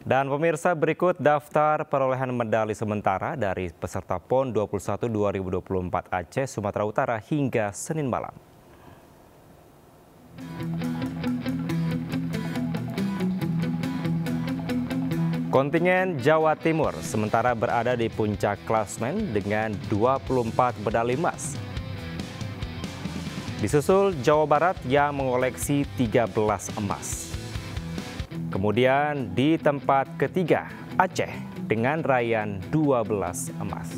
Dan pemirsa berikut daftar perolehan medali sementara dari peserta PON 21 2024 Aceh Sumatera Utara hingga Senin malam. Kontingen Jawa Timur sementara berada di puncak klasmen dengan 24 medali emas. Disusul Jawa Barat yang mengoleksi 13 emas. Kemudian di tempat ketiga Aceh dengan raihan 12 emas.